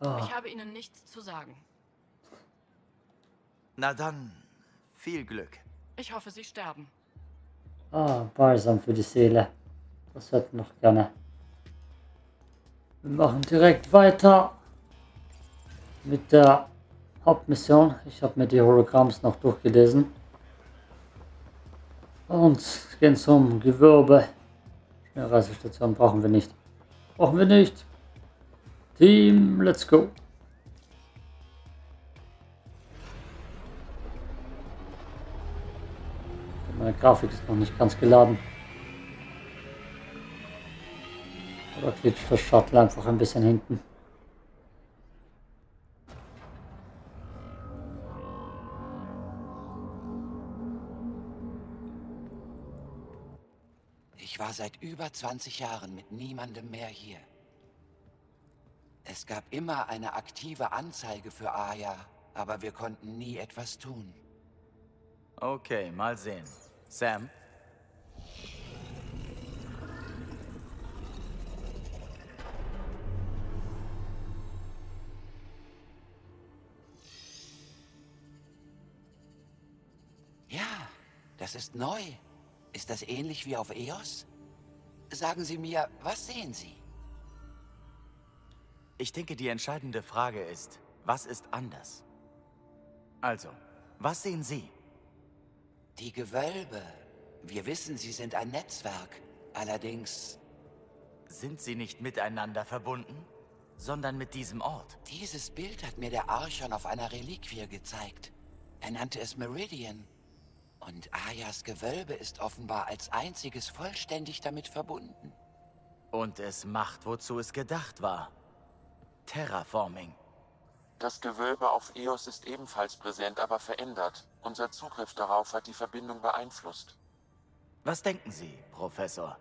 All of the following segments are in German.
Ah, Ich habe Ihnen nichts zu sagen. Na dann, viel Glück. Ich hoffe, Sie sterben. ah, Balsam für die Seele. Das hätten wir noch gerne. Wir machen direkt weiter mit der Hauptmission. Ich habe mir die Hologramms noch durchgelesen. Und gehen zum Gewölbe. Schnellreisestation brauchen wir nicht. Brauchen wir nicht. Team, let's go. Meine Grafik ist noch nicht ganz geladen. Oder glitscht das Shuttle einfach ein bisschen hinten. Ich war seit über 20 Jahren mit niemandem mehr hier. Es gab immer eine aktive Anzeige für Aya, aber wir konnten nie etwas tun. Okay, mal sehen. Sam? Ja, das ist neu. Ist das ähnlich wie auf Eos? Sagen Sie mir, was sehen Sie? Ich denke, die entscheidende Frage ist, was ist anders? Also, was sehen Sie? Die Gewölbe. Wir wissen, sie sind ein Netzwerk. Allerdings, Sind sie nicht miteinander verbunden, sondern mit diesem Ort? dieses Bild hat mir der Archon auf einer Reliquie gezeigt. Er nannte es Meridian. Und Ayas Gewölbe ist offenbar als einziges vollständig damit verbunden. Und es macht, wozu es gedacht war. Terraforming. Das Gewölbe auf Eos ist ebenfalls präsent, aber verändert. Unser Zugriff darauf hat die Verbindung beeinflusst. Was denken Sie, Professor?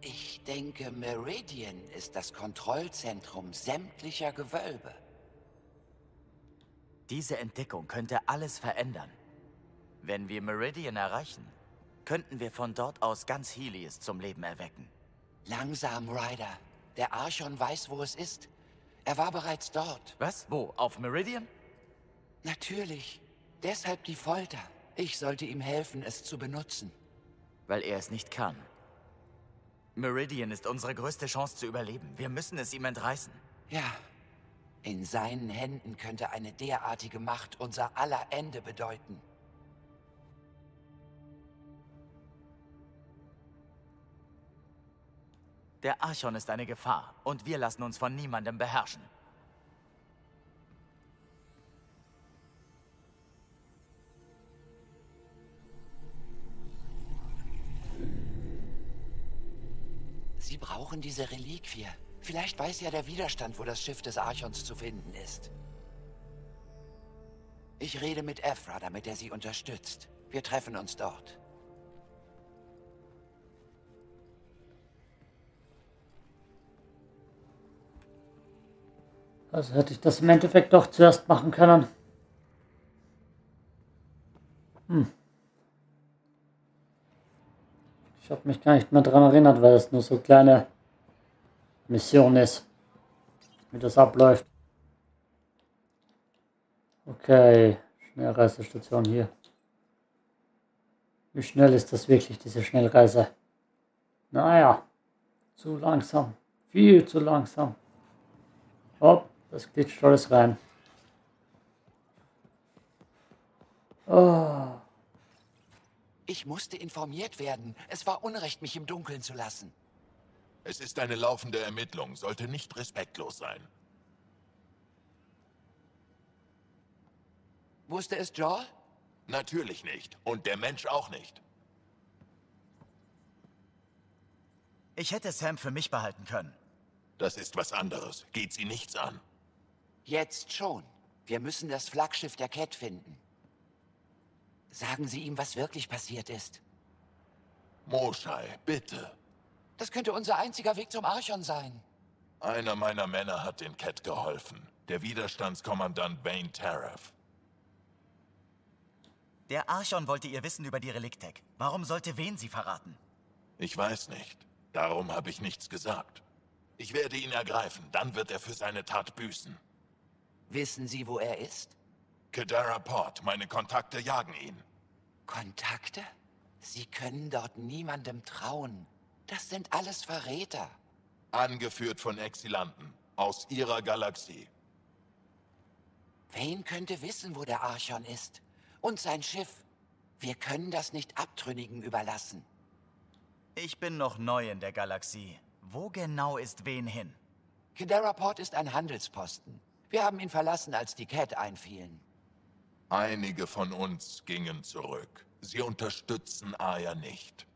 Ich denke, Meridian ist das Kontrollzentrum sämtlicher Gewölbe. Diese Entdeckung könnte alles verändern. Wenn wir Meridian erreichen, könnten wir von dort aus ganz Helios zum Leben erwecken. Langsam, Ryder. Der Archon weiß, wo es ist. Er war bereits dort. Was? Wo? Auf Meridian? Natürlich. Deshalb die Folter. Ich sollte ihm helfen, es zu benutzen. Weil er es nicht kann. Meridian ist unsere größte Chance zu überleben. Wir müssen es ihm entreißen. Ja. In seinen Händen könnte eine derartige Macht unser aller Ende bedeuten. Der Archon ist eine Gefahr und wir lassen uns von niemandem beherrschen. Sie brauchen diese Reliquie. Vielleicht weiß ja der Widerstand, wo das Schiff des Archons zu finden ist. Ich rede mit Ephra, damit er sie unterstützt. Wir treffen uns dort. Also hätte ich das im Endeffekt doch zuerst machen können. Hm. Ich habe mich gar nicht mehr daran erinnert, weil es nur so kleine Mission ist, wie das abläuft. Okay, Schnellreisestation hier. Wie schnell ist das wirklich, diese Schnellreise? Naja, zu langsam. Viel zu langsam. Hopp, das glitscht alles rein. Oh, Ich musste informiert werden. Es war Unrecht, mich im Dunkeln zu lassen. Es ist eine laufende Ermittlung, sollte nicht respektlos sein. Wusste es Joel? Natürlich nicht. Und der Mensch auch nicht. Ich hätte Sam für mich behalten können. Das ist was anderes. Geht sie nichts an. Jetzt schon. Wir müssen das Flaggschiff der Cat finden. Sagen Sie ihm, was wirklich passiert ist. Moschai, bitte. Das könnte unser einziger Weg zum Archon sein. Einer meiner Männer hat den Cat geholfen. Der Widerstandskommandant Bane Tariff. Der Archon wollte ihr Wissen über die Reliktek. Warum sollte wen sie verraten? Ich weiß nicht. Darum habe ich nichts gesagt. Ich werde ihn ergreifen, dann wird er für seine Tat büßen. Wissen Sie, wo er ist? Kedara Port, meine Kontakte jagen ihn. Kontakte? Sie können dort niemandem trauen. Das sind alles Verräter. Angeführt von Exilanten aus ihrer Galaxie. Wen könnte wissen, wo der Archon ist? Und sein Schiff? Wir können das nicht Abtrünnigen überlassen. Ich bin noch neu in der Galaxie. Wo genau ist wen hin? Port ist ein Handelsposten. Wir haben ihn verlassen, als die Cat einfielen. Einige von uns gingen zurück. Sie unterstützen Aya nicht.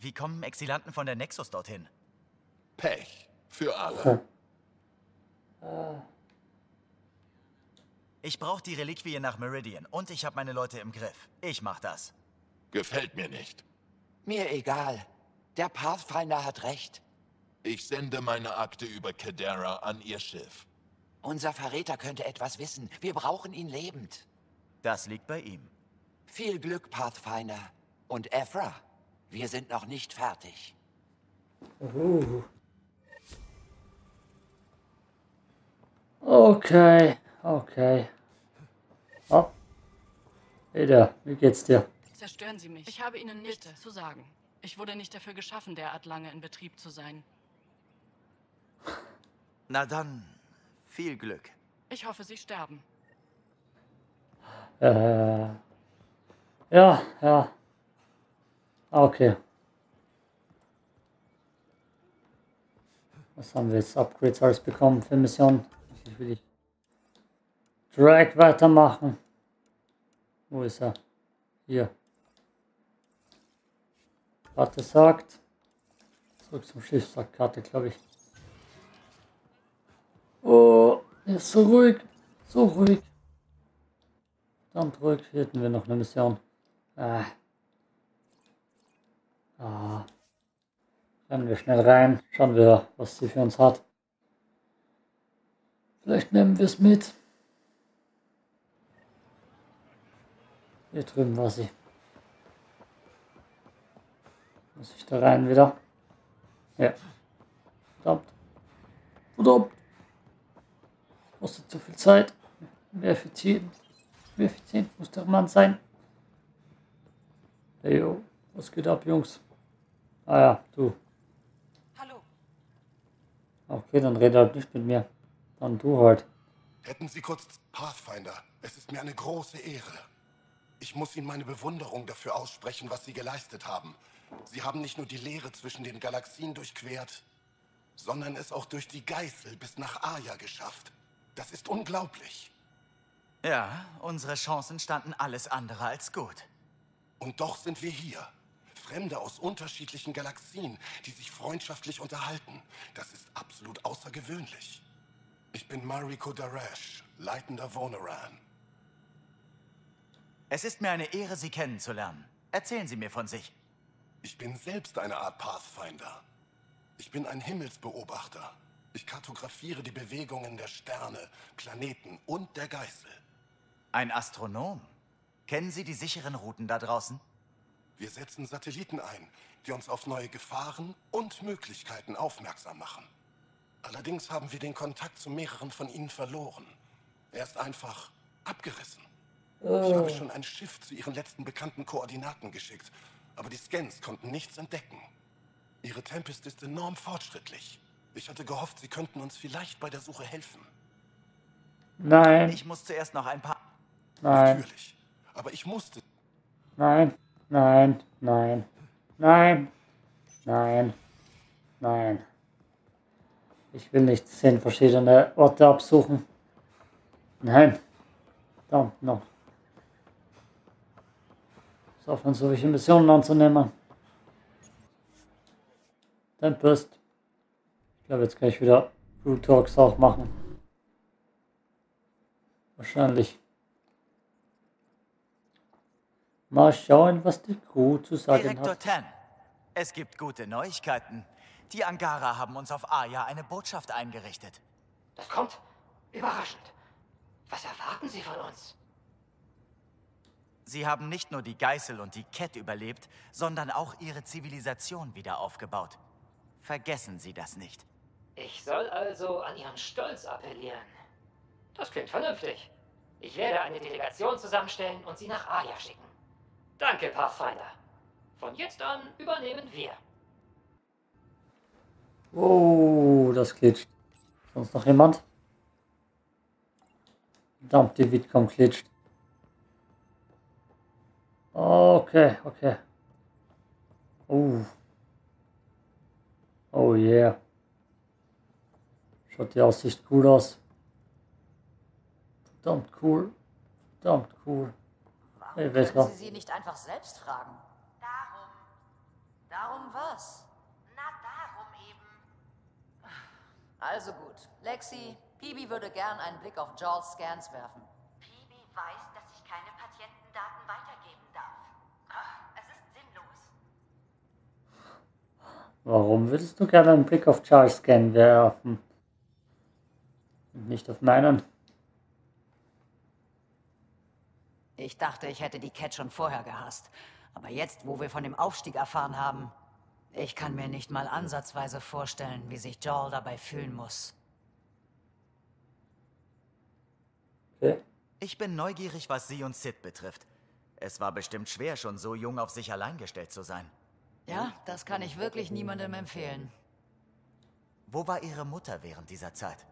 Wie kommen Exilanten von der Nexus dorthin? Pech. Für alle. Ich brauche die Reliquie nach Meridian und ich habe meine Leute im Griff. Ich mach das. Gefällt mir nicht. Mir egal. Der Pathfinder hat recht. Ich sende meine Akte über Kedera an ihr Schiff. Unser Verräter könnte etwas wissen. Wir brauchen ihn lebend. Das liegt bei ihm. Viel Glück, Pathfinder. Und Ephra, wir sind noch nicht fertig. Uh. Okay, okay. Oh. Eda, wie geht's dir? Zerstören Sie mich. Ich habe Ihnen nichts zu sagen. Ich wurde nicht dafür geschaffen, derart lange in Betrieb zu sein. Na dann, viel Glück. Ich hoffe, Sie sterben. Äh. Ja, ja. Okay. Was haben wir jetzt? Upgrades alles bekommen für Mission. Ich will ich Drag weitermachen. Wo ist er? Hier. Karte sagt. Zurück zum Schiff, sagt Karte, glaube ich. Oh, er ist so ruhig. So ruhig. Dann ruhig. Hätten wir noch eine Mission. Ah. Ah. Rennen wir schnell rein. Schauen wir, was sie für uns hat. Vielleicht nehmen wir es mit. Hier drüben war sie. Muss ich da rein wieder? Ja. Verdammt. Verdammt. Kostet zu viel Zeit. Mehr effizient. Mehr effizient muss der Mann sein. Hey, yo. Was geht ab, Jungs? Ah ja, du. Hallo. Okay, dann rede halt nicht mit mir. Dann du halt. Hätten Sie kurz Pathfinder. Es ist mir eine große Ehre. Ich muss Ihnen meine Bewunderung dafür aussprechen, was Sie geleistet haben. Sie haben nicht nur die Leere zwischen den Galaxien durchquert, sondern es auch durch die Geißel bis nach Aya geschafft. Das ist unglaublich. Ja, unsere Chancen standen alles andere als gut. Und doch sind wir hier. Fremde aus unterschiedlichen Galaxien, die sich freundschaftlich unterhalten. Das ist absolut außergewöhnlich. Ich bin Mariko Daresh, leitender Voneran. Es ist mir eine Ehre, Sie kennenzulernen. Erzählen Sie mir von sich. Ich bin selbst eine Art Pathfinder. Ich bin ein Himmelsbeobachter. Ich kartografiere die Bewegungen der Sterne, Planeten und der Geißel. Ein Astronom? Kennen Sie die sicheren Routen da draußen? Wir setzen Satelliten ein, die uns auf neue Gefahren und Möglichkeiten aufmerksam machen. Allerdings haben wir den Kontakt zu mehreren von ihnen verloren. Er ist einfach abgerissen. Ich habe schon ein Schiff zu ihren letzten bekannten Koordinaten geschickt, aber die Scans konnten nichts entdecken. Ihre Tempest ist enorm fortschrittlich. Ich hatte gehofft, Sie könnten uns vielleicht bei der Suche helfen. Nein, Ich muss zuerst noch ein paar... nein, Natürlich. Aber ich musste. nein, nein, nein, nein, nein, nein. Ich will nicht zehn verschiedene Orte absuchen. Nein. Verdammt noch. So aufhören, solche Missionen anzunehmen. Tempest. Ich glaube, jetzt kann ich wieder Blue Talks auch machen. Wahrscheinlich. Mal schauen, was die Crew zu sagen Direktor hat. Tan, es gibt gute Neuigkeiten. Die Angara haben uns auf Aya eine Botschaft eingerichtet. Das kommt überraschend. Was erwarten Sie von uns? Sie haben nicht nur die Geißel und die Cat überlebt, sondern auch ihre Zivilisation wieder aufgebaut. Vergessen Sie das nicht. Ich soll also an Ihren Stolz appellieren. Das klingt vernünftig. Ich werde eine Delegation zusammenstellen und sie nach Aja schicken. Danke, Pathfinder. Von jetzt an übernehmen wir. Oh, das glitscht. Sonst noch jemand? Verdammt, die Witcom glitscht. Okay, okay. Oh. Oh yeah. Schaut die Aussicht gut aus. Verdammt cool. Verdammt cool. Warum Hey, können. Sie sie nicht einfach selbst fragen? Darum. Darum was? Na, darum eben. Also gut. Lexi, Bibi würde gern einen Blick auf Jarls Scans werfen. Phoebe weiß, dass ich keine Patientendaten weitergeben darf. Es ist sinnlos. Warum würdest du gerne einen Blick auf Charles Scan werfen? Und nicht auf meinen? Ich dachte, ich hätte die Cat schon vorher gehasst. Aber jetzt, wo wir von dem Aufstieg erfahren haben, ich kann mir nicht mal ansatzweise vorstellen, wie sich Jarl dabei fühlen muss. Okay. Ich bin neugierig, was sie und Sid betrifft. Es war bestimmt schwer, schon so jung auf sich allein gestellt zu sein. Ja, das kann ich wirklich niemandem empfehlen. Wo war ihre Mutter während dieser Zeit?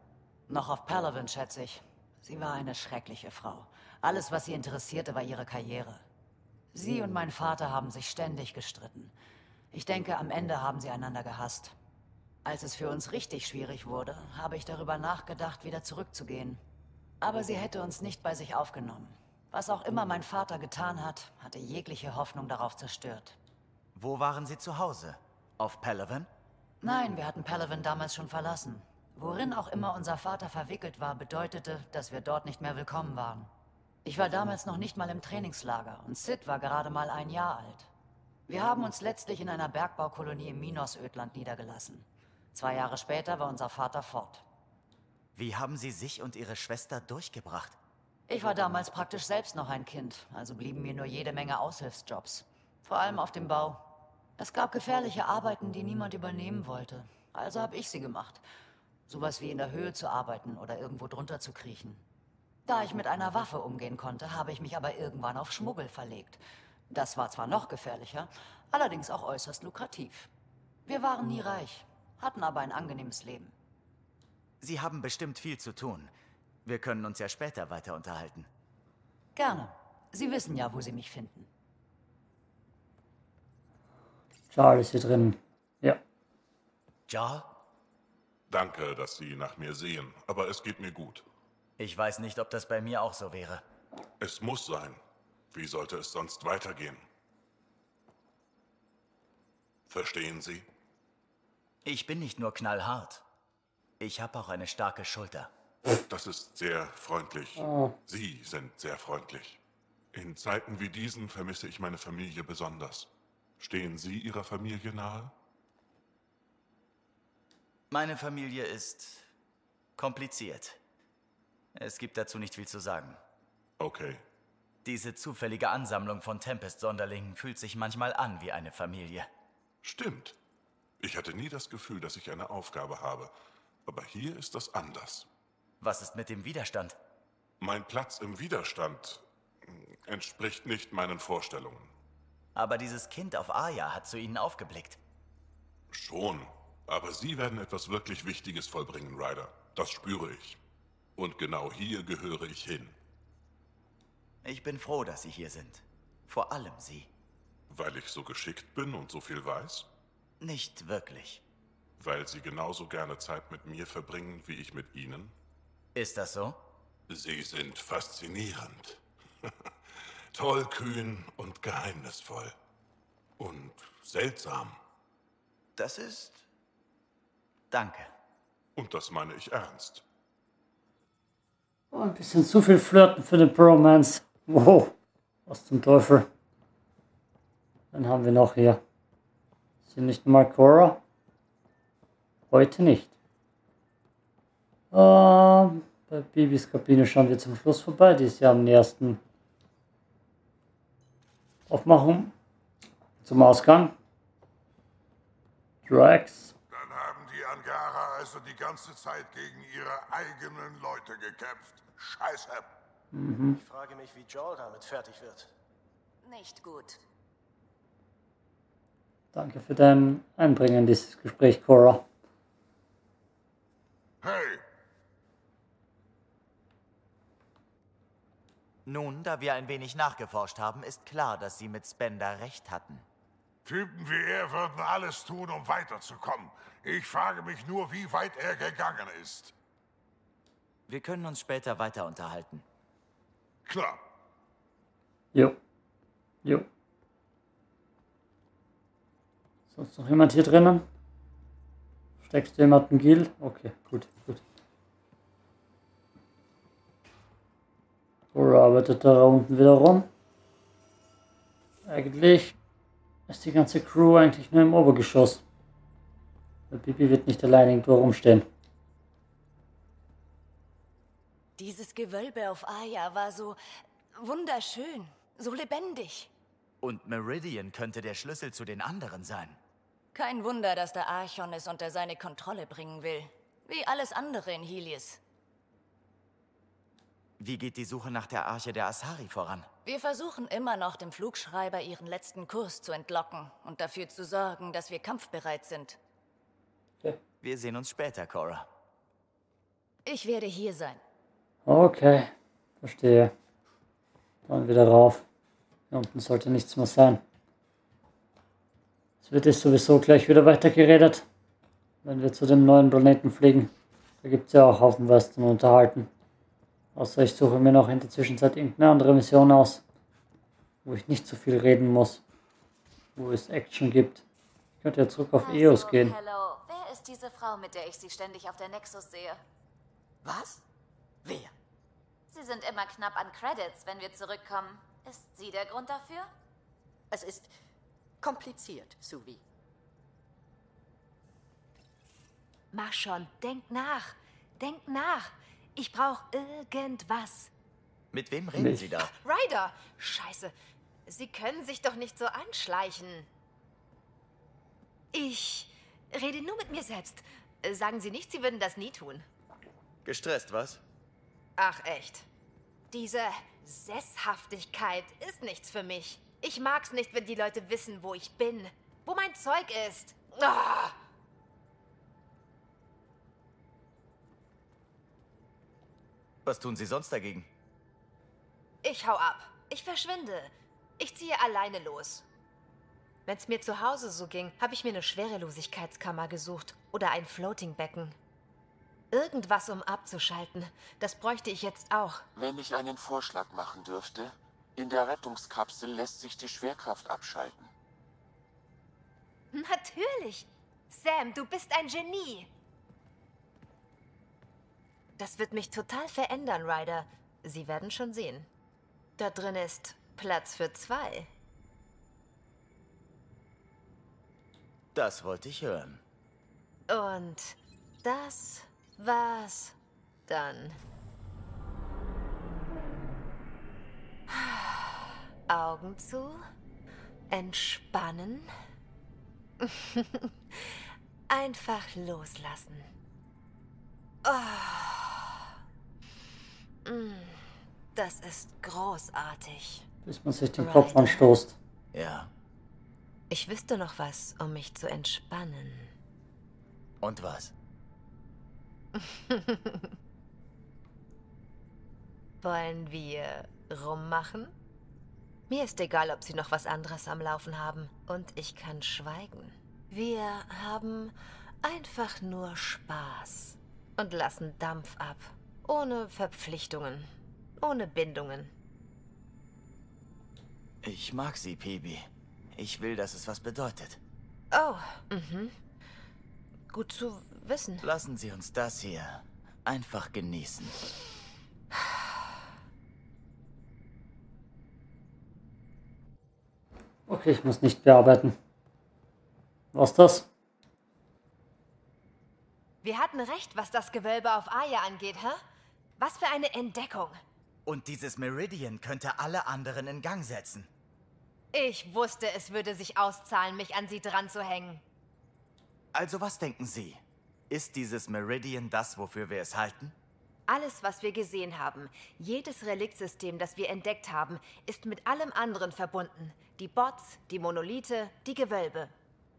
Noch auf Palaven, schätze ich. Sie war eine schreckliche Frau. Alles, was sie interessierte, war ihre Karriere. Sie und mein Vater haben sich ständig gestritten. Ich denke, am Ende haben sie einander gehasst. Als es für uns richtig schwierig wurde, habe ich darüber nachgedacht, wieder zurückzugehen. Aber sie hätte uns nicht bei sich aufgenommen. Was auch immer mein Vater getan hat, hatte jegliche Hoffnung darauf zerstört. Wo waren sie zu Hause? Auf Palaven? Nein, wir hatten Palaven damals schon verlassen. Worin auch immer unser Vater verwickelt war, bedeutete, dass wir dort nicht mehr willkommen waren. Ich war damals noch nicht mal im Trainingslager und Sid war gerade mal ein Jahr alt. Wir haben uns letztlich in einer Bergbaukolonie im Minos-Ödland niedergelassen. Zwei Jahre später war unser Vater fort. Wie haben sie sich und ihre Schwester durchgebracht? Ich war damals praktisch selbst noch ein Kind, also blieben mir nur jede Menge Aushilfsjobs. Vor allem auf dem Bau. Es gab gefährliche Arbeiten, die niemand übernehmen wollte. Also habe ich sie gemacht. Sowas wie in der Höhe zu arbeiten oder irgendwo drunter zu kriechen. Da ich mit einer Waffe umgehen konnte, habe ich mich aber irgendwann auf Schmuggel verlegt. Das war zwar noch gefährlicher, allerdings auch äußerst lukrativ. Wir waren nie reich, hatten aber ein angenehmes Leben. Sie haben bestimmt viel zu tun. Wir können uns ja später weiter unterhalten. Gerne. Sie wissen ja, wo Sie mich finden. Charles ist hier drin. Ja. Jarl? Danke, dass Sie nach mir sehen, aber es geht mir gut. Ich weiß nicht, ob das bei mir auch so wäre. Es muss sein. Wie sollte es sonst weitergehen? Verstehen Sie? Ich bin nicht nur knallhart. Ich habe auch eine starke Schulter. Das ist sehr freundlich. Sie sind sehr freundlich. In Zeiten wie diesen vermisse ich meine Familie besonders. Stehen Sie Ihrer Familie nahe? Meine Familie ist kompliziert. Es gibt dazu nicht viel zu sagen. Okay. Diese zufällige Ansammlung von Tempest-Sonderlingen fühlt sich manchmal an wie eine Familie. Stimmt. Ich hatte nie das Gefühl, dass ich eine Aufgabe habe. Aber hier ist das anders. Was ist mit dem Widerstand? Mein Platz im Widerstand entspricht nicht meinen Vorstellungen. Aber dieses Kind auf Aya hat zu ihnen aufgeblickt. Schon. Aber Sie werden etwas wirklich Wichtiges vollbringen, Ryder. Das spüre ich. Und genau hier gehöre ich hin. Ich bin froh, dass Sie hier sind. Vor allem Sie. Weil ich so geschickt bin und so viel weiß? Nicht wirklich. Weil Sie genauso gerne Zeit mit mir verbringen, wie ich mit Ihnen? Ist das so? Sie sind faszinierend. Tollkühn und geheimnisvoll. Und seltsam. Das ist... Danke. Und das meine ich ernst. Oh, ein bisschen zu viel Flirten für den Bromance. Wow. Was zum Teufel. Dann haben wir noch hier. Sind nicht mal Cora? Heute nicht. Ähm, bei Bibis Kabine schauen wir zum Schluss vorbei. Die ist ja am nächsten Aufmachung zum Ausgang. Drax. Angara also die ganze Zeit gegen ihre eigenen Leute gekämpft. Scheiße. Mhm. Ich frage mich, wie Joel damit fertig wird. Nicht gut. Danke für dein Einbringen in dieses Gespräch, Cora. Hey! Nun, da wir ein wenig nachgeforscht haben, ist klar, dass Sie mit Spender recht hatten. Typen wie er würden alles tun, um weiterzukommen. Ich frage mich nur, wie weit er gegangen ist. Wir können uns später weiter unterhalten. Klar. Jo. Jo. Sonst noch jemand hier drinnen? Steckst du jemanden Gil? Okay, gut, gut. Oder arbeitet da unten wieder rum? Eigentlich ist die ganze Crew eigentlich nur im Obergeschoss. Der Bibi wird nicht allein irgendwo rumstehen. Dieses Gewölbe auf Aya war so wunderschön, so lebendig. Und Meridian könnte der Schlüssel zu den anderen sein. Kein Wunder, dass der Archon es unter seine Kontrolle bringen will. Wie alles andere in Helios. Wie geht die Suche nach der Arche der Asari voran? Wir versuchen immer noch, dem Flugschreiber ihren letzten Kurs zu entlocken und dafür zu sorgen, dass wir kampfbereit sind. Wir sehen uns später, Cora. Ich werde hier sein. Okay, verstehe. Dann wieder rauf. Hier unten sollte nichts mehr sein. Es wird jetzt sowieso gleich wieder weitergeredet, wenn wir zu dem neuen Planeten fliegen. Da gibt es ja auch haufenweise zum Unterhalten. Außer ich suche mir noch in der Zwischenzeit irgendeine andere Mission aus, wo ich nicht so viel reden muss, wo es Action gibt. Ich könnte ja zurück auf Also, EOS gehen. Hello, ist diese Frau, mit der ich sie ständig auf der Nexus sehe? Was? Wer? Sie sind immer knapp an Credits, wenn wir zurückkommen. Ist sie der Grund dafür? Es ist kompliziert, Suvi. Mach schon, denk nach. Denk nach. Ich brauche irgendwas. Mit wem reden Nicht. Sie da? Ryder! Scheiße. Sie können sich doch nicht so anschleichen. Ich rede nur mit mir selbst. Äh, Sagen Sie nicht, Sie würden das nie tun. Gestresst, was? Ach echt. Diese Sesshaftigkeit ist nichts für mich. Ich mag's nicht, wenn die Leute wissen, wo ich bin. Wo mein Zeug ist. Ah! Was tun Sie sonst dagegen? Ich hau ab. Ich verschwinde. Ich ziehe alleine los. Wenn's mir zu Hause so ging, habe ich mir eine Schwerelosigkeitskammer gesucht oder ein Floatingbecken. Irgendwas, um abzuschalten. Das bräuchte ich jetzt auch. Wenn ich einen Vorschlag machen dürfte, in der Rettungskapsel lässt sich die Schwerkraft abschalten. Natürlich. Sam, du bist ein Genie. Das wird mich total verändern, Ryder. Sie werden schon sehen. Da drin ist Platz für zwei. Das wollte ich hören. Und das war's dann. Augen zu, entspannen, einfach loslassen. Oh. Mm, Das ist großartig. Bis man sich den Kopf anstoßt. Ja. Ich wüsste noch was, um mich zu entspannen. Und was? Wollen wir rummachen? Mir ist egal, ob Sie noch was anderes am Laufen haben. Und ich kann schweigen. Wir haben einfach nur Spaß. Und lassen Dampf ab. Ohne Verpflichtungen. Ohne Bindungen. Ich mag Sie, Pebi. Ich will, dass es was bedeutet. Oh, mhm. Gut zu wissen. Lassen Sie uns das hier einfach genießen. Okay, ich muss nicht bearbeiten. Was das? Wir hatten recht, was das Gewölbe auf Aya angeht, hä? Was für eine Entdeckung. Und dieses Meridian könnte alle anderen in Gang setzen. Ich wusste, es würde sich auszahlen, mich an sie dran zu hängen. Also was denken Sie? Ist dieses Meridian das, wofür wir es halten? Alles, was wir gesehen haben, jedes Reliktsystem, das wir entdeckt haben, ist mit allem anderen verbunden. Die Bots, die Monolithe, die Gewölbe.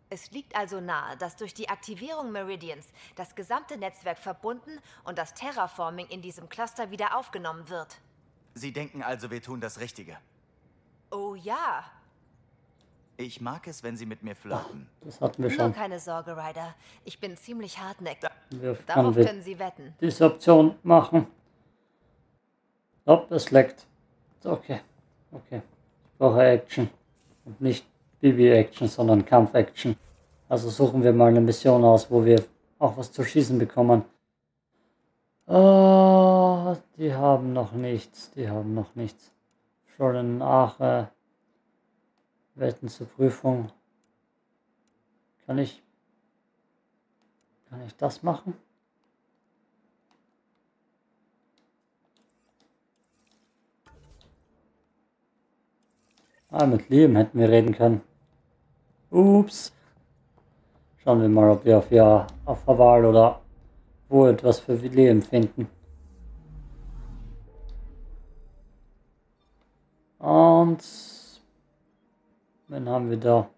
Es liegt also nahe, dass durch die Aktivierung Meridians das gesamte Netzwerk verbunden und das Terraforming in diesem Cluster wieder aufgenommen wird. Sie denken also, wir tun das Richtige? Oh ja. Ich mag es, wenn Sie mit mir flirten. Das hatten wir Nur schon. keine Sorge, Ryder. Ich bin ziemlich hartnäckig. Wir Darauf wir können Sie wetten. diese Option machen. Hopp, es leckt. Okay, okay. Ich brauche Action. Und nicht BB-Action, sondern Kampf-Action. Also suchen wir mal eine Mission aus, wo wir auch was zu schießen bekommen. Oh, die haben noch nichts. Die haben noch nichts. Schollen Ache. Wetten zur Prüfung. Kann ich. Kann ich das machen? Ah, mit Liam hätten wir reden können. Ups. Schauen wir mal, ob wir auf, ja, auf der Wahl oder wo etwas für Liam finden. Und wen haben wir da?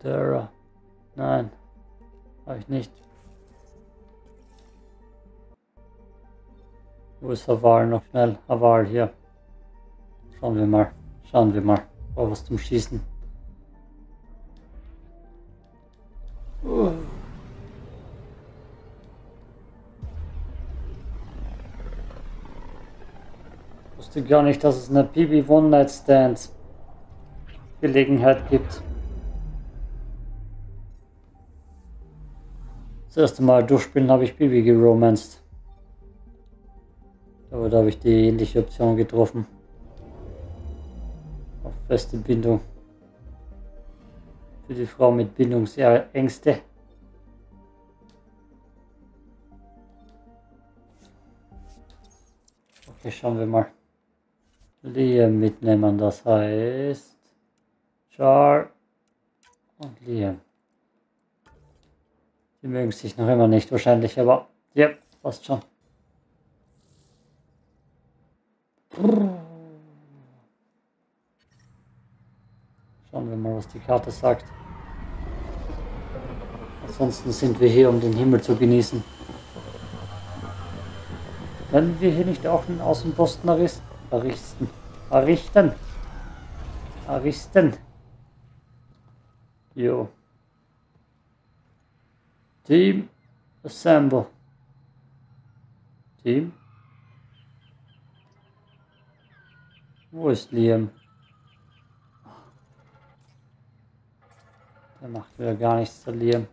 Dara. Nein, habe ich nicht. Wo ist Haval noch schnell? Haval hier. Schauen wir mal. Schauen wir mal. Oh, was zum Schießen. Uh. Wusste gar nicht, dass es eine PB One Night Stand Gelegenheit gibt. Das erste Mal durchspielen habe ich Bibi geromanced. Aber da habe ich die ähnliche Option getroffen. Auf feste Bindung. Für die Frau mit Bindungsängste. Okay, schauen wir mal. Liam mitnehmen, das heißt Char und Liam. Die mögen sich noch immer nicht wahrscheinlich, aber ja, passt schon. Schauen wir mal, was die Karte sagt. Ansonsten sind wir hier, um den Himmel zu genießen. Können wir hier nicht auch einen Außenposten errichten? Errichten. Errichten. Errichten. Jo. Team Assemble. Team. Wo ist Liam? Der macht wieder gar nichts, der Liam.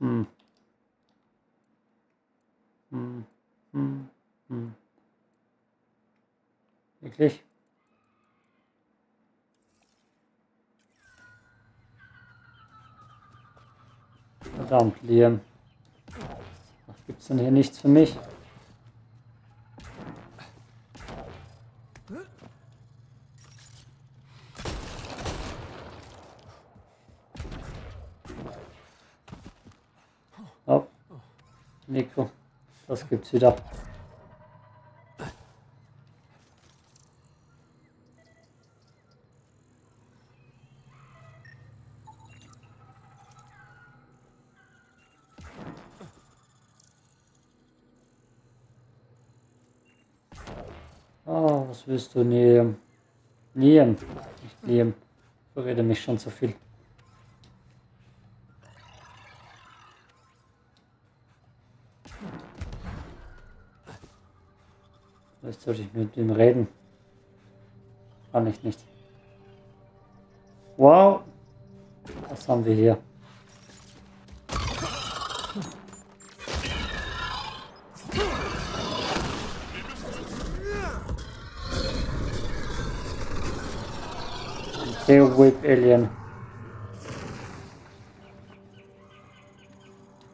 Hm. Hm. Hm. Hm. Wirklich? Verdammt, Liam. Was gibt's denn hier nichts für mich? Nico, das gibt's wieder. Oh, was willst du nehmen? Nehmen. Nicht nehmen. Ich verrede mich schon zu viel. Vielleicht sollte ich mit ihm reden. Kann ich nicht. Wow. Was haben wir hier? Tail Whip Alien.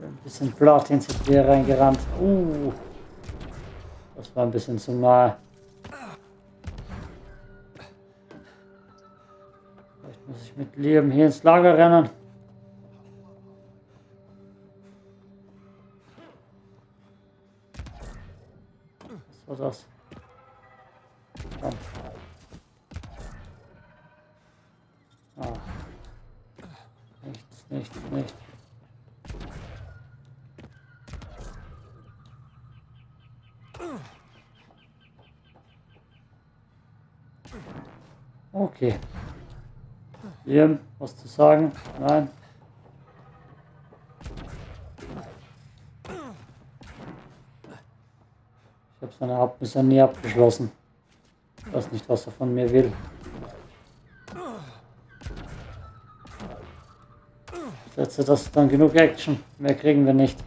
Ein bisschen Platin sind hier reingerannt. Uh. Das war ein bisschen zu nah. Vielleicht muss ich mit Leben hier ins Lager rennen. Was zu sagen? Nein. Ich habe seine Abmesser nie abgeschlossen. Ich weiß nicht, was er von mir will. Ich setze das dann genug Action. Mehr kriegen wir nicht.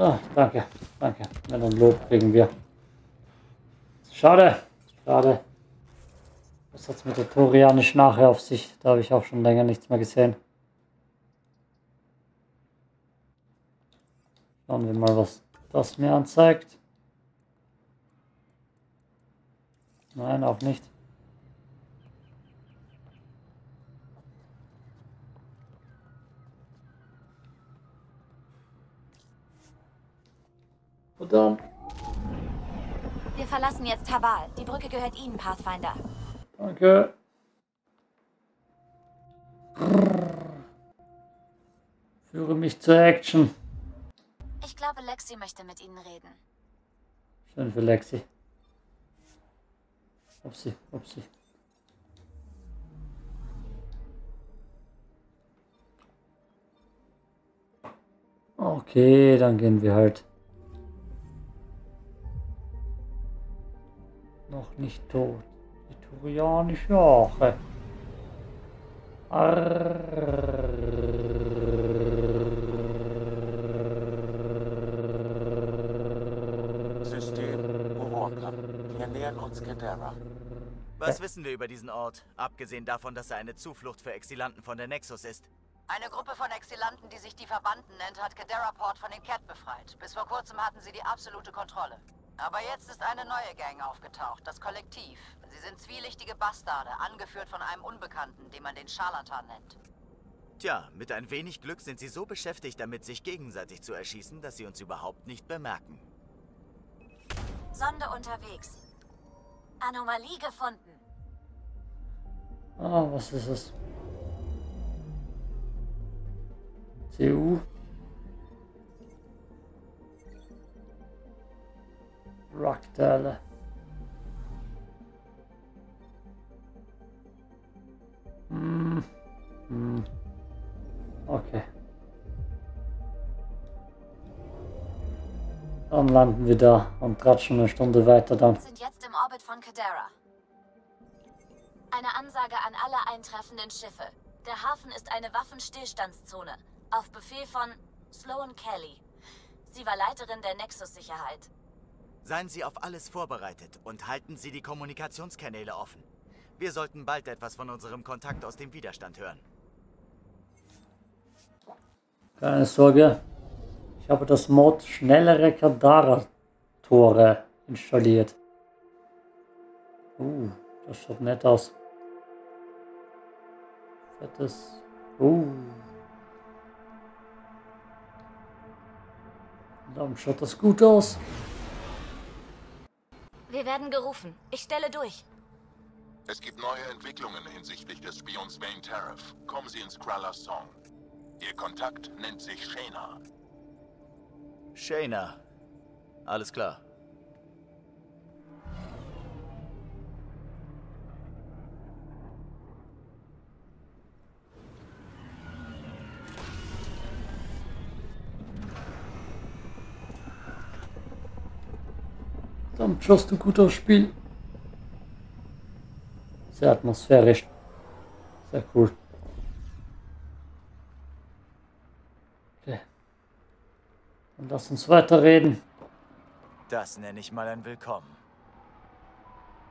Ah, danke, danke. Wenn ein Lob kriegen wir. Schade, schade. Was hat es mit der Torianisch nachher auf sich? Da habe ich auch schon länger nichts mehr gesehen. Schauen wir mal, was das mir anzeigt. Nein, auch nicht. Dann. Wir verlassen jetzt Haval. Die Brücke gehört Ihnen, Pathfinder. Danke. Führe mich zur Action. Ich glaube, Lexi möchte mit Ihnen reden. Schön für Lexi. Upsi, upsi. Okay, dann gehen wir halt. Noch nicht tot. Die Turianische Ache. System Uruka. Wir nähern uns Kedera. Was wissen wir über diesen Ort, abgesehen davon, dass er eine Zuflucht für Exilanten von der Nexus ist? Eine Gruppe von Exilanten, die sich die Verbanden nennt, hat Kedera Port von den Cat befreit. Bis vor kurzem hatten sie die absolute Kontrolle. Aber jetzt ist eine neue Gang aufgetaucht, das Kollektiv. Sie sind zwielichtige Bastarde, angeführt von einem Unbekannten, den man den Scharlatan nennt. Tja, mit ein wenig Glück sind sie so beschäftigt damit, sich gegenseitig zu erschießen, dass sie uns überhaupt nicht bemerken. Sonde unterwegs. Anomalie gefunden. Ah, was ist es? CU. Rockteile. Hm. Hm. Okay. Dann landen wir da und tratschen eine Stunde weiter dann. Wir sind jetzt im Orbit von Kadera. Eine Ansage an alle eintreffenden Schiffe. Der Hafen ist eine Waffenstillstandszone. Auf Befehl von Sloan Kelly. Sie war Leiterin der Nexus-Sicherheit. Seien Sie auf alles vorbereitet und halten Sie die Kommunikationskanäle offen. Wir sollten bald etwas von unserem Kontakt aus dem Widerstand hören. Keine Sorge. Ich habe das Mod schnellere Kadara-Tore installiert. Uh, das schaut nett aus. Fettes. Uh. Dann schaut das gut aus. Wir werden gerufen. Ich stelle durch. Es gibt neue Entwicklungen hinsichtlich des Spions Vane Tariff. Kommen Sie ins Kraller Song. Ihr Kontakt nennt sich Shayna. Shayna. Alles klar. Schaust du gut aufs Spiel. Sehr atmosphärisch. Sehr cool. Okay. Dann lass uns weiterreden. Das nenne ich mal ein Willkommen.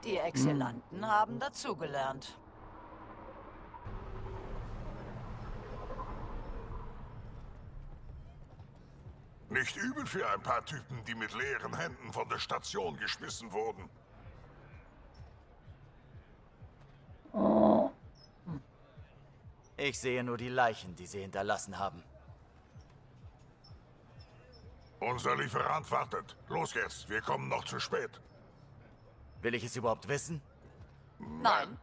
Die Exzellenten haben dazugelernt. Nicht übel für ein paar Typen, die mit leeren Händen von der Station geschmissen wurden. Ich sehe nur die Leichen, die sie hinterlassen haben. Unser Lieferant wartet. Los jetzt, wir kommen noch zu spät. Will ich es überhaupt wissen? Nein.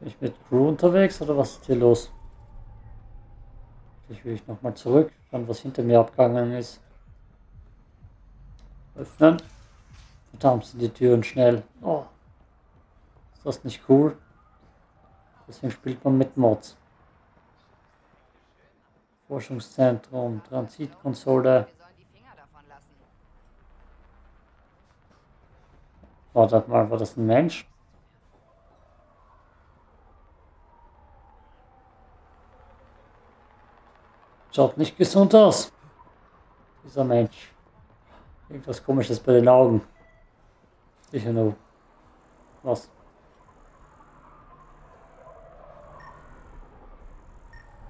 Bin ich mit Crew unterwegs oder was ist hier los? Ich will nochmal zurück, schauen, was hinter mir abgegangen ist. Öffnen. Verdammt sind die Türen schnell. Oh. Ist das nicht cool? Deswegen spielt man mit Mods. Forschungszentrum, Transitkonsole. Warte mal, war das ein Mensch? Schaut nicht gesund aus. Dieser Mensch. Irgendwas komisches bei den Augen. Sicher nur. Was?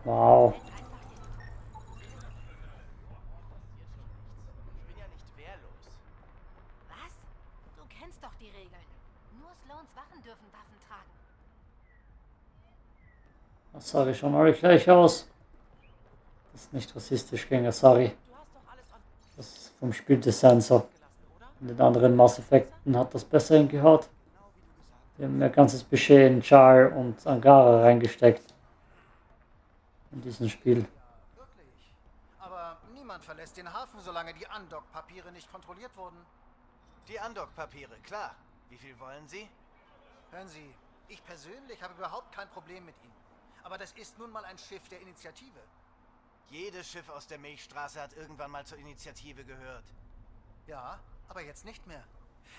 Wow. Das sage ich schon alle gleich aus. Das ist nicht rassistisch gegen Asari. Das ist vom Spieldesign so. In den anderen Mass Effecten hat das besser hingehört. Wir haben ihr ganzes Budget in Char und Angara reingesteckt. In diesem Spiel. Wirklich. Aber niemand verlässt den Hafen, solange die Undock-Papiere nicht kontrolliert wurden. Die Undock-Papiere, klar. Wie viel wollen Sie? Hören Sie, ich persönlich habe überhaupt kein Problem mit Ihnen. Aber das ist nun mal ein Schiff der Initiative. Jedes Schiff aus der Milchstraße hat irgendwann mal zur Initiative gehört. Ja, aber jetzt nicht mehr.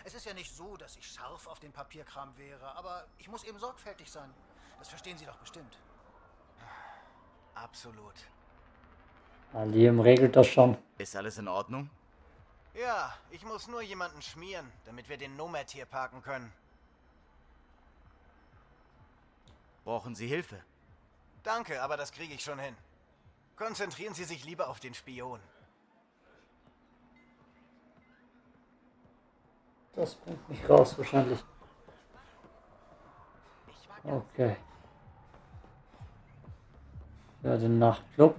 Es ist ja nicht so, dass ich scharf auf den Papierkram wäre, aber ich muss eben sorgfältig sein. Das verstehen Sie doch bestimmt. Absolut. Liam regelt das schon. Ist alles in Ordnung? Ja, ich muss nur jemanden schmieren, damit wir den Nomad hier parken können. Brauchen Sie Hilfe? Danke, aber das kriege ich schon hin. Konzentrieren Sie sich lieber auf den Spion. Das bringt mich raus wahrscheinlich. Okay. Ja, den Nachtclub.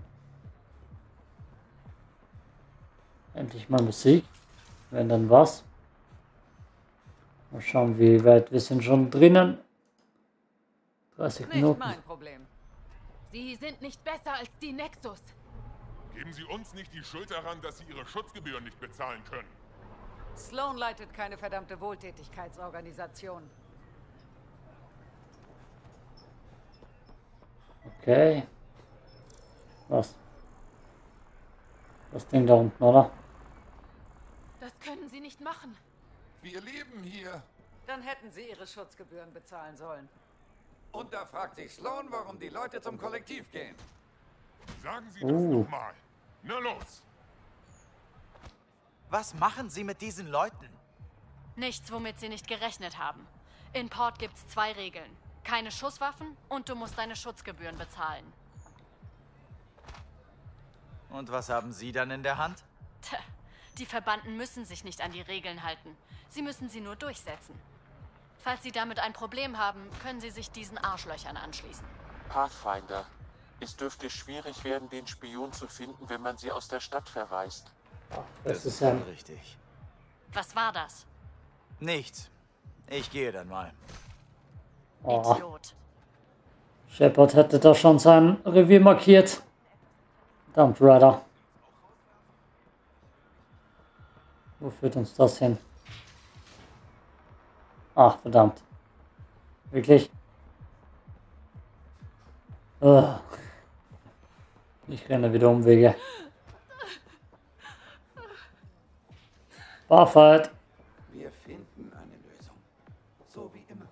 Endlich mal Musik. Wenn dann was. Mal schauen, wie weit wir sind schon drinnen. 30 nicht Minuten. mein Problem. Sie sind nicht besser als die Nexus. Geben Sie uns nicht die Schuld daran, dass Sie Ihre Schutzgebühren nicht bezahlen können. Sloan leitet keine verdammte Wohltätigkeitsorganisation. Okay. Was? Das Ding da unten, oder? Das können Sie nicht machen. Wir leben hier. Dann hätten Sie Ihre Schutzgebühren bezahlen sollen. Und da fragt sich Sloan, warum die Leute zum Kollektiv gehen. Sagen Sie das Uh. noch mal. Na los. Was machen Sie mit diesen Leuten? Nichts, womit sie nicht gerechnet haben. In Port gibt's zwei Regeln. Keine Schusswaffen und du musst deine Schutzgebühren bezahlen. Und was haben Sie dann in der Hand? Tja, die Verbanden müssen sich nicht an die Regeln halten. Sie müssen sie nur durchsetzen. Falls Sie damit ein Problem haben, können Sie sich diesen Arschlöchern anschließen. Pathfinder. Es dürfte schwierig werden, den Spion zu finden, wenn man sie aus der Stadt verweist. Das ist ja richtig. Was war das? Nichts. Ich gehe dann mal. Oh. Idiot. Shepard hätte da schon sein Revier markiert. Verdammt, Ryder. Wo führt uns das hin? Ach, verdammt. Wirklich? Ugh. Ich renne wieder Umwege. Barfight. Wir finden eine Lösung. So wie immer.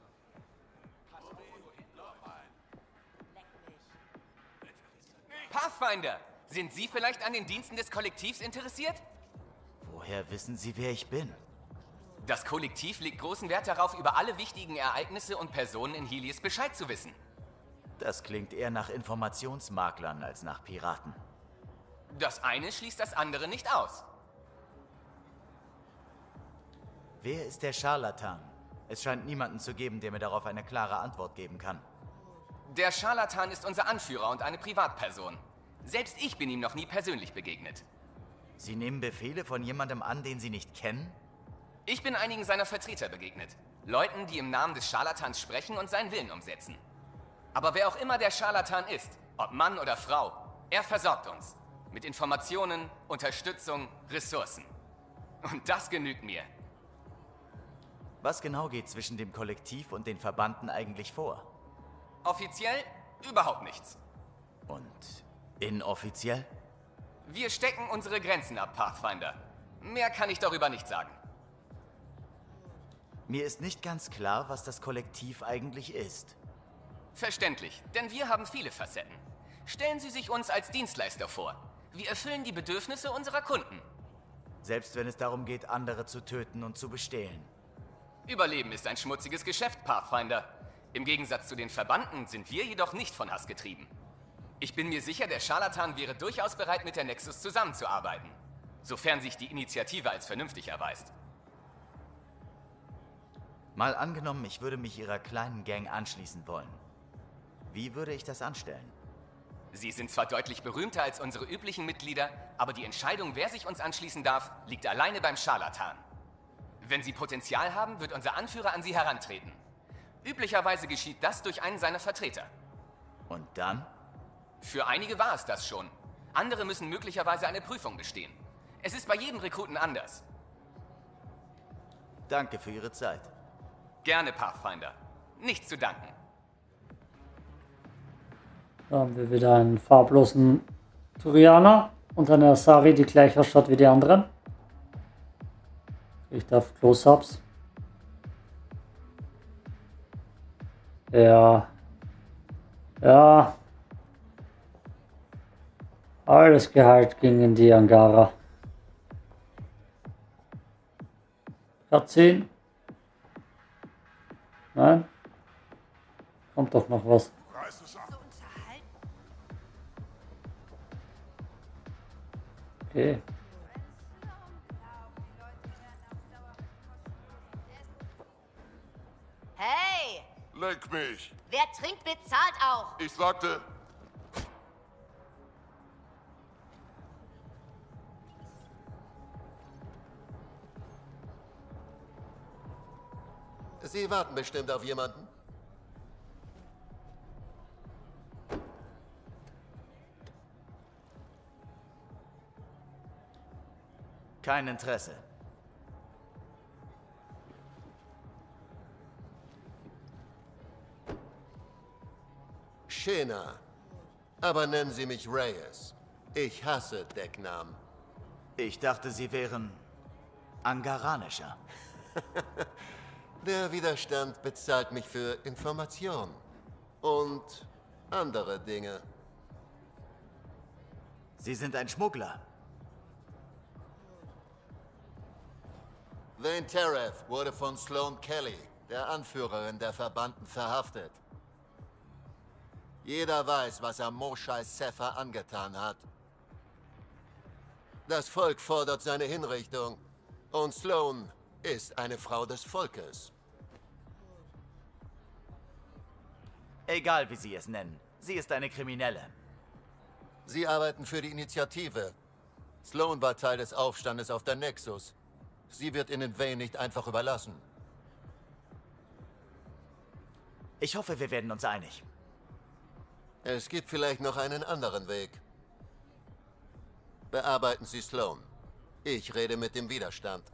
Pathfinder, sind Sie vielleicht an den Diensten des Kollektivs interessiert? Woher wissen Sie, wer ich bin? Das Kollektiv legt großen Wert darauf, über alle wichtigen Ereignisse und Personen in Helios Bescheid zu wissen. Das klingt eher nach Informationsmaklern als nach Piraten. Das eine schließt das andere nicht aus. Wer ist der Scharlatan? Es scheint niemanden zu geben, der mir darauf eine klare Antwort geben kann. Der Scharlatan ist unser Anführer und eine Privatperson. Selbst ich bin ihm noch nie persönlich begegnet. Sie nehmen Befehle von jemandem an, den Sie nicht kennen? Ich bin einigen seiner Vertreter begegnet. Leuten, die im Namen des Scharlatans sprechen und seinen Willen umsetzen. Aber wer auch immer der Scharlatan ist, ob Mann oder Frau, er versorgt uns. Mit Informationen, Unterstützung, Ressourcen. Und das genügt mir. Was genau geht zwischen dem Kollektiv und den Verbanden eigentlich vor? Offiziell überhaupt nichts. Und inoffiziell? Wir stecken unsere Grenzen ab, Pathfinder. Mehr kann ich darüber nicht sagen. Mir ist nicht ganz klar, was das Kollektiv eigentlich ist. Verständlich, denn wir haben viele Facetten. Stellen Sie sich uns als Dienstleister vor. Wir erfüllen die Bedürfnisse unserer Kunden. Selbst wenn es darum geht, andere zu töten und zu bestehlen. Überleben ist ein schmutziges Geschäft, Pathfinder. Im Gegensatz zu den Verbanden sind wir jedoch nicht von Hass getrieben. Ich bin mir sicher, der Scharlatan wäre durchaus bereit, mit der Nexus zusammenzuarbeiten. Sofern sich die Initiative als vernünftig erweist. Mal angenommen, ich würde mich Ihrer kleinen Gang anschließen wollen. Wie würde ich das anstellen? Sie sind zwar deutlich berühmter als unsere üblichen Mitglieder, aber die Entscheidung, wer sich uns anschließen darf, liegt alleine beim Scharlatan. Wenn Sie Potenzial haben, wird unser Anführer an Sie herantreten. Üblicherweise geschieht das durch einen seiner Vertreter. Und dann? Für einige war es das schon. Andere müssen möglicherweise eine Prüfung bestehen. Es ist bei jedem Rekruten anders. Danke für Ihre Zeit. Gerne, Pathfinder. Nichts zu danken. Da haben wir wieder einen farblosen Turianer und eine Asari, die gleich ausschaut wie die anderen. Ich darf Close-Ups. Ja. Ja. Alles Gehalt ging in die Angara. 14. Kommt doch noch was. Okay. Hey! Leck mich! Wer trinkt, bezahlt auch! Ich sagte... Sie warten bestimmt auf jemanden. Kein Interesse. Shena. Aber nennen Sie mich Reyes. Ich hasse Decknamen. Ich dachte, Sie wären angaranischer. Der Widerstand bezahlt mich für Information. Und andere Dinge. Sie sind ein Schmuggler. Wayne Teref wurde von Sloan Kelly, der Anführerin der Verbanden, verhaftet. Jeder weiß, was er Moshai Sefer angetan hat. Das Volk fordert seine Hinrichtung. Und Sloan ist eine Frau des Volkes. Egal, wie Sie es nennen. Sie ist eine Kriminelle. Sie arbeiten für die Initiative. Sloan war Teil des Aufstandes auf der Nexus. Sie wird Ihnen Wayne nicht einfach überlassen. Ich hoffe, wir werden uns einig. Es gibt vielleicht noch einen anderen Weg. Bearbeiten Sie Sloan. Ich rede mit dem Widerstand.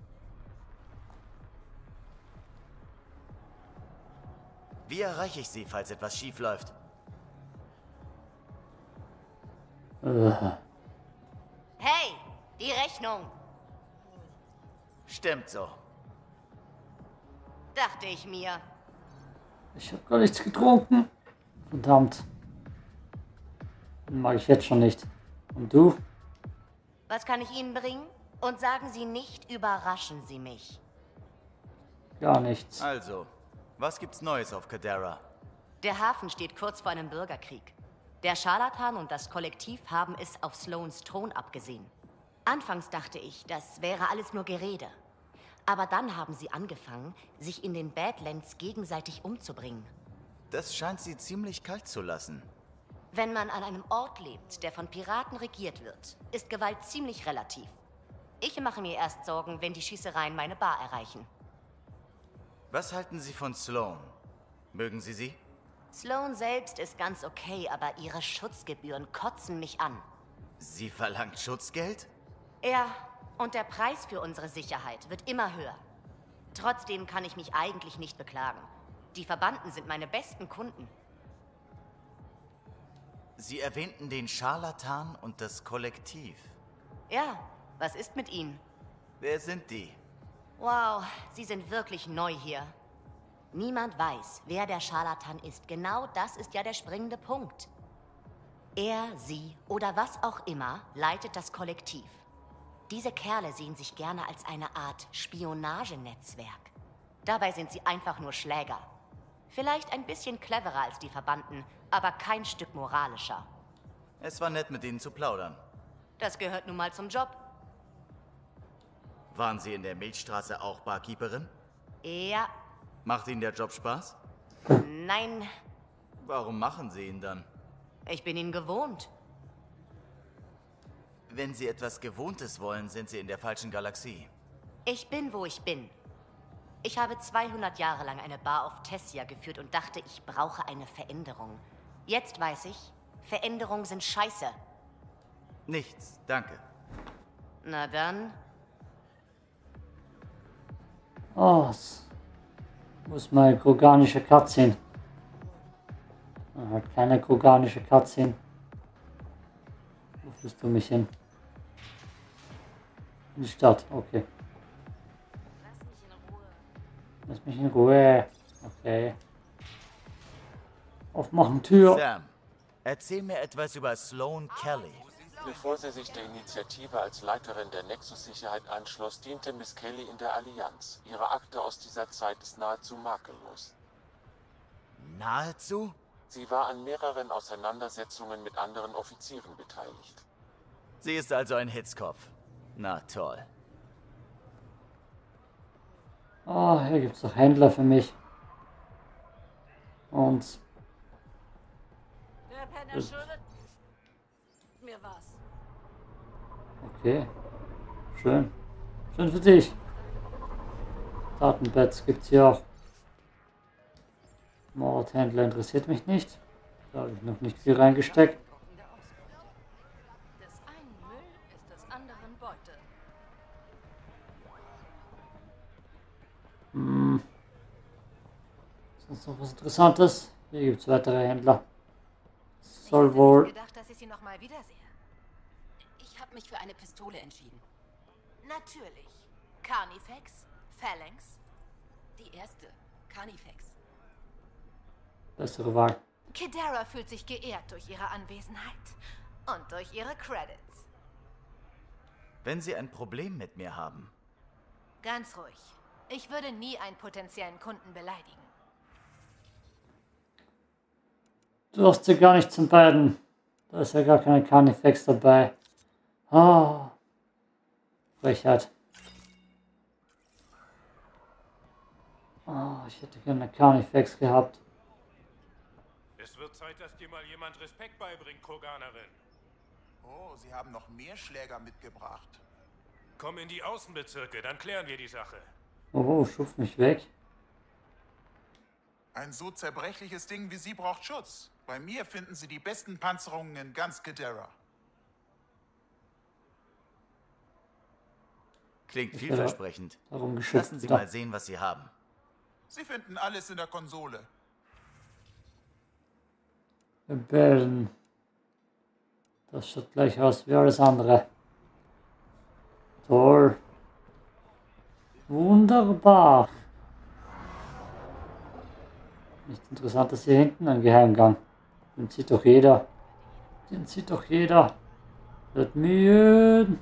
Wie erreiche ich Sie, falls etwas schief läuft? Hey, die Rechnung. Stimmt so. Dachte ich mir. Ich habe gar nichts getrunken. Verdammt. Mag ich jetzt schon nicht. Und du? Was kann ich Ihnen bringen? Und sagen Sie nicht, überraschen Sie mich. Gar nichts. Also, was gibt's Neues auf Kadera? Der Hafen steht kurz vor einem Bürgerkrieg. Der Scharlatan und das Kollektiv haben es auf Sloans Thron abgesehen. Anfangs dachte ich, das wäre alles nur Gerede. Aber dann haben sie angefangen, sich in den Badlands gegenseitig umzubringen. Das scheint sie ziemlich kalt zu lassen. Wenn man an einem Ort lebt, der von Piraten regiert wird, ist Gewalt ziemlich relativ. Ich mache mir erst Sorgen, wenn die Schießereien meine Bar erreichen. Was halten Sie von Sloan? Mögen Sie sie? Sloan selbst ist ganz okay, aber ihre Schutzgebühren kotzen mich an. Sie verlangt Schutzgeld? Ja, und der Preis für unsere Sicherheit wird immer höher. Trotzdem kann ich mich eigentlich nicht beklagen. Die Verbanden sind meine besten Kunden. Sie erwähnten den Scharlatan und das Kollektiv. Ja, was ist mit Ihnen? Wer sind die? Wow, Sie sind wirklich neu hier. Niemand weiß, wer der Scharlatan ist. Genau das ist ja der springende Punkt. Er, sie oder was auch immer leitet das Kollektiv. Diese Kerle sehen sich gerne als eine Art Spionagenetzwerk. Dabei sind sie einfach nur Schläger. Vielleicht ein bisschen cleverer als die Verbanden, aber kein Stück moralischer. Es war nett, mit Ihnen zu plaudern. Das gehört nun mal zum Job. Waren Sie in der Milchstraße auch Barkeeperin? Ja. Macht Ihnen der Job Spaß? Nein. Warum machen Sie ihn dann? Ich bin ihn gewohnt. Wenn Sie etwas Gewohntes wollen, sind Sie in der falschen Galaxie. Ich bin, wo ich bin. Ich habe 200 Jahre lang eine Bar auf Tessia geführt und dachte, ich brauche eine Veränderung. Jetzt weiß ich, Veränderungen sind scheiße. Nichts, danke. Na dann. Oh, wo ist meine kroganische Cutscene? Ah, keine kroganische Cutscene. Wo führst du mich hin? In die Stadt, okay. Lass mich in Ruhe. Okay. Aufmachen Tür. Sam, erzähl mir etwas über Sloan Kelly. Bevor sie sich der Initiative als Leiterin der Nexus-Sicherheit anschloss, diente Miss Kelly in der Allianz. Ihre Akte aus dieser Zeit ist nahezu makellos. Nahezu? Sie war an mehreren Auseinandersetzungen mit anderen Offizieren beteiligt. Sie ist also ein Hitzkopf. Na toll. Oh, hier gibt es doch Händler für mich. Und... Der Penner schuldet mir was. Okay. Schön. Schön für dich. Datenpads gibt es hier auch. Mordhändler interessiert mich nicht. Da habe ich noch nicht viel reingesteckt. Sonst noch was Interessantes? Hier gibt es weitere Händler. Soll wohl... gedacht, dass ich sie noch mal wiedersehe. Ich habe mich für eine Pistole entschieden. Natürlich. Carnifex? Phalanx? Die erste. Carnifex. Bessere Wahl. Kedara fühlt sich geehrt durch ihre Anwesenheit. Und durch ihre Credits. Wenn Sie ein Problem mit mir haben. Ganz ruhig. Ich würde nie einen potenziellen Kunden beleidigen. Du hast ja gar nicht zum beiden. Da ist ja gar keine Carnifex dabei. Ah. Frechheit. Ah, ich hätte gerne Carnifex gehabt. Es wird Zeit, dass dir mal jemand Respekt beibringt, Kroganerin. Oh, Sie haben noch mehr Schläger mitgebracht. Komm in die Außenbezirke, dann klären wir die Sache. Oh, schuf mich weg. Ein so zerbrechliches Ding wie Sie braucht Schutz. Bei mir finden Sie die besten Panzerungen in ganz Gedera. Klingt vielversprechend. Lassen Sie mal sehen, was Sie haben. Sie finden alles in der Konsole. Rebellen. Das schaut gleich aus wie alles andere. Toll. Wunderbar. Nichts Interessantes hier hinten, ein Geheimgang. Den sieht doch jeder. Den sieht doch jeder. Wird müde.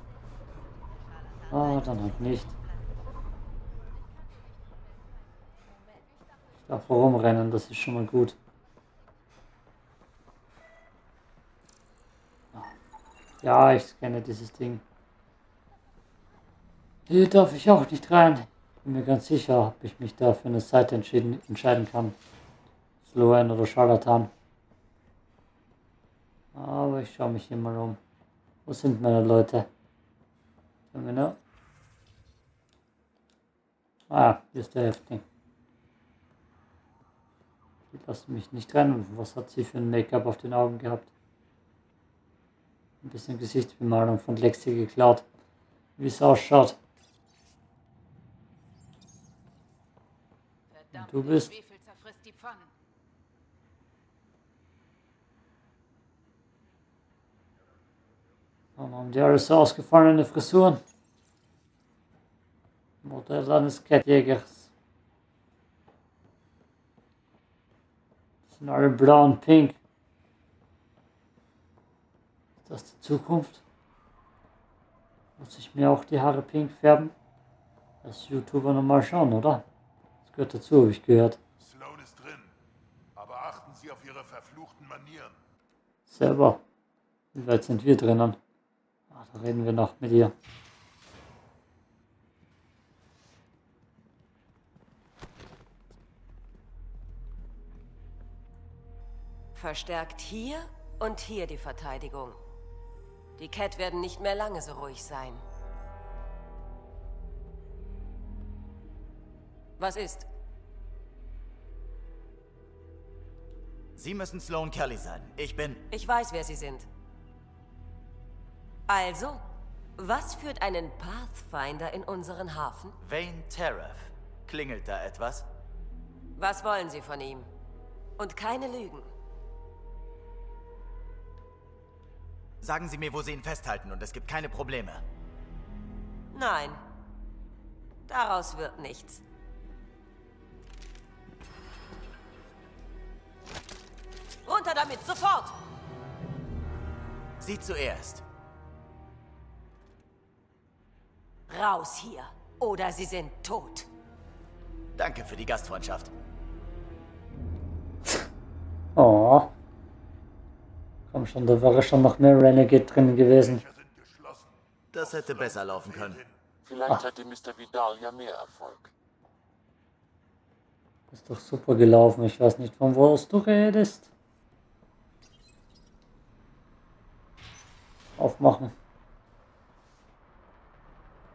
Ah, dann halt nicht. Ich darf rumrennen, das ist schon mal gut. Ja, ich kenne dieses Ding. Hier darf ich auch nicht rein. Bin mir ganz sicher, ob ich mich da für eine Seite entscheiden kann. Sloan oder Charlatan. Aber ich schaue mich hier mal um. Wo sind meine Leute? Genau. Ah, hier ist der Häftling. Die lassen mich nicht rennen. Was hat sie für ein Make-up auf den Augen gehabt? Ein bisschen Gesichtsbemalung von Lexi geklaut. Wie es ausschaut. Und du bist. Und haben die alles so ausgefallene Frisuren. Modell eines Kettjägers. sind alle blau und pink. Ist das die Zukunft? Muss ich mir auch die Haare pink färben? Als YouTuber nochmal schauen, oder? Das gehört dazu, habe ich gehört. Sloan ist drin. Aber achten Sie auf Ihre verfluchten Manieren. Selber. Wie weit sind wir drinnen? Da reden wir noch mit ihr. Verstärkt hier und hier die Verteidigung. Die Cat werden nicht mehr lange so ruhig sein. Was ist? Sie müssen Sloan Kelly sein. Ich bin... Ich weiß, wer Sie sind. Also, was führt einen Pathfinder in unseren Hafen? Vane Tariff. Klingelt da etwas? Was wollen Sie von ihm? Und keine Lügen. Sagen Sie mir, wo Sie ihn festhalten und es gibt keine Probleme. Nein. Daraus wird nichts. Runter damit, sofort! Sie zuerst. Raus hier, oder Sie sind tot. Danke für die Gastfreundschaft. Oh. Komm schon, da wäre schon noch mehr Renegade drin gewesen. Das hätte besser laufen können. Vielleicht Ach. hatte Mr. Vidal ja mehr Erfolg. Ist doch super gelaufen. Ich weiß nicht, von wo aus du redest. Aufmachen.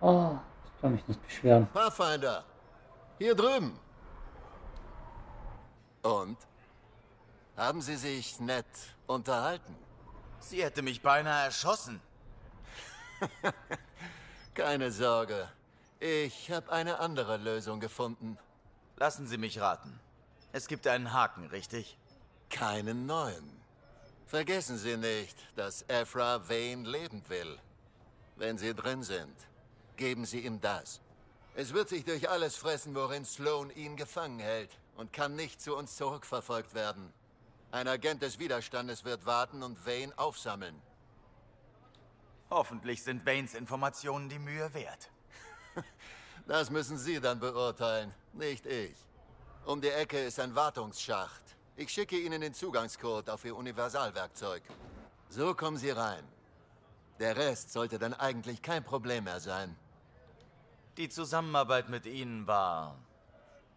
Ah, ich kann mich nicht beschweren. Pathfinder, hier drüben. Und? Haben Sie sich nett unterhalten? Sie hätte mich beinahe erschossen. Keine Sorge. Ich habe eine andere Lösung gefunden. Lassen Sie mich raten. Es gibt einen Haken, richtig? Keinen neuen. Vergessen Sie nicht, dass Ephra Vane lebend will. Wenn Sie drin sind, geben Sie ihm das. Es wird sich durch alles fressen, worin Sloan ihn gefangen hält und kann nicht zu uns zurückverfolgt werden. Ein Agent des Widerstandes wird warten und Vane aufsammeln. Hoffentlich sind Vanes Informationen die Mühe wert. Das müssen Sie dann beurteilen, nicht ich. Um die Ecke ist ein Wartungsschacht. Ich schicke Ihnen den Zugangscode auf Ihr Universalwerkzeug. So kommen Sie rein. Der Rest sollte dann eigentlich kein Problem mehr sein. Die Zusammenarbeit mit Ihnen war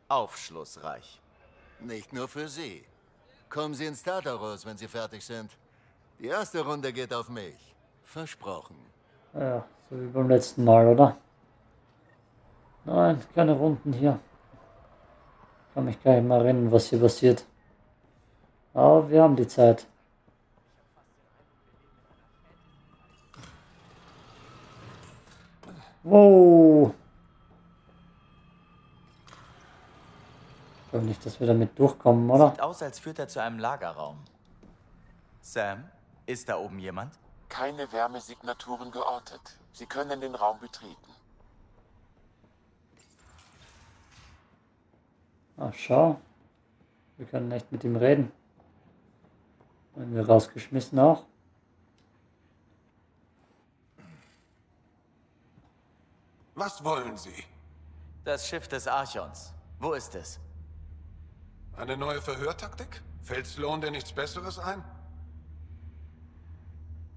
aufschlussreich. Nicht nur für Sie. Kommen Sie ins Tartarus, wenn Sie fertig sind. Die erste Runde geht auf mich. Versprochen. Ja, so wie beim letzten Mal, oder? Nein, keine Runden hier. Kann mich gar nicht mehr erinnern, was hier passiert. Aber wir haben die Zeit. Wow. Ich glaube nicht, dass wir damit durchkommen, oder? Sieht aus, als führt er zu einem Lagerraum. Sam, ist da oben jemand? Keine Wärmesignaturen geortet. Sie können den Raum betreten. Ach, schau. Wir können echt mit ihm reden. Werden wir rausgeschmissen auch. Was wollen Sie? Das Schiff des Archons. Wo ist es? Eine neue Verhörtaktik? Fällt Sloan denn nichts Besseres ein?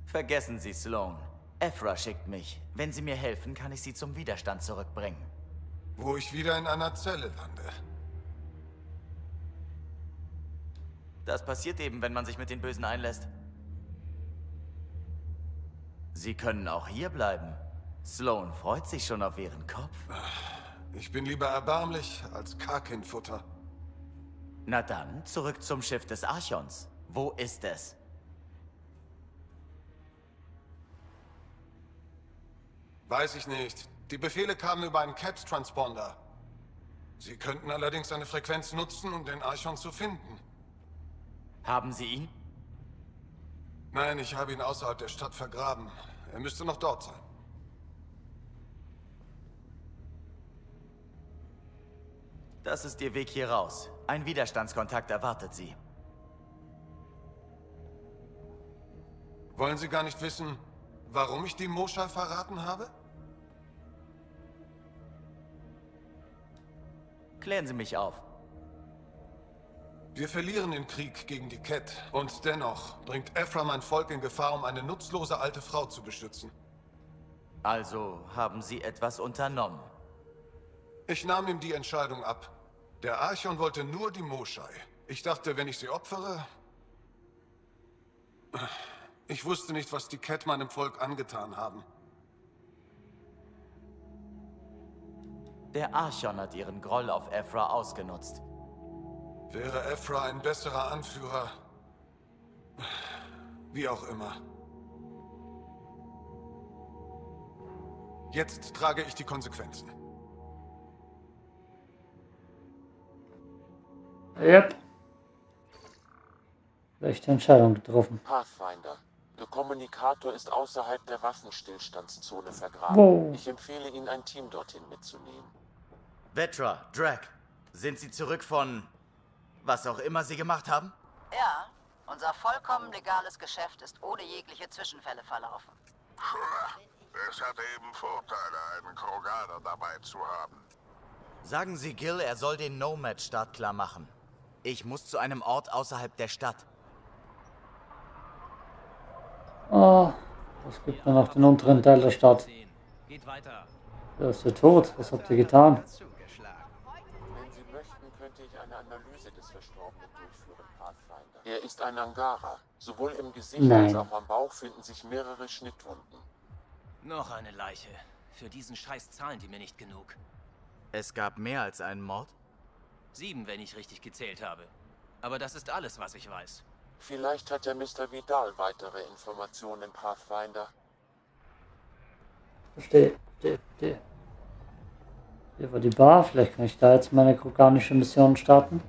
Vergessen Sie Sloan. Ephra schickt mich. Wenn Sie mir helfen, kann ich Sie zum Widerstand zurückbringen. Wo ich wieder in einer Zelle lande. Das passiert eben, wenn man sich mit den Bösen einlässt. Sie können auch hier bleiben. Sloan freut sich schon auf Ihren Kopf. Ich bin lieber erbärmlich als Karkinfutter. Na dann, zurück zum Schiff des Archons. Wo ist es? Weiß ich nicht. Die Befehle kamen über einen Cat-Transponder. Sie könnten allerdings eine Frequenz nutzen, um den Archon zu finden. Haben Sie ihn? Nein, ich habe ihn außerhalb der Stadt vergraben. Er müsste noch dort sein. Das ist Ihr Weg hier raus. Ein Widerstandskontakt erwartet Sie. Wollen Sie gar nicht wissen, warum ich die Moscha verraten habe? Klären Sie mich auf. Wir verlieren den Krieg gegen die Cat. Und dennoch bringt Ephraim ein Volk in Gefahr, um eine nutzlose alte Frau zu beschützen. Also haben Sie etwas unternommen? Ich nahm ihm die Entscheidung ab. Der Archon wollte nur die Moschei. Ich dachte, wenn ich sie opfere... Ich wusste nicht, was die Cat meinem Volk angetan haben. Der Archon hat ihren Groll auf Ephra ausgenutzt. Wäre Ephra ein besserer Anführer? Wie auch immer. Jetzt trage ich die Konsequenzen. Yep. Schlechte Entscheidung getroffen. Pathfinder. Der Kommunikator ist außerhalb der Waffenstillstandszone vergraben. Wow. Ich empfehle Ihnen, ein Team dorthin mitzunehmen. Vetra, Drag, sind Sie zurück von was auch immer Sie gemacht haben? Ja, unser vollkommen legales Geschäft ist ohne jegliche Zwischenfälle verlaufen. Es hat eben Vorteile, einen Kroganer dabei zu haben. Sagen Sie Gil, er soll den Nomad startklar machen. Ich muss zu einem Ort außerhalb der Stadt. Oh, was gibt mir noch den unteren Teil der Stadt? Geht weiter. Der ist ja tot. Was habt ihr getan? Wenn Sie möchten, könnte ich eine Analyse des Verstorbenen durchführen, Pathfinder. Er ist ein Angara. Sowohl im Gesicht Nein. als auch am Bauch finden sich mehrere Schnittwunden. Noch eine Leiche. Für diesen Scheiß zahlen die mir nicht genug. Es gab mehr als einen Mord? Sieben, wenn ich richtig gezählt habe. Aber das ist alles, was ich weiß. Vielleicht hat der Mr. Vidal weitere Informationen, Pathfinder. Verstehe, verstehe, verstehe. Hier war die Bar. Vielleicht kann ich da jetzt meine kroganische Mission starten.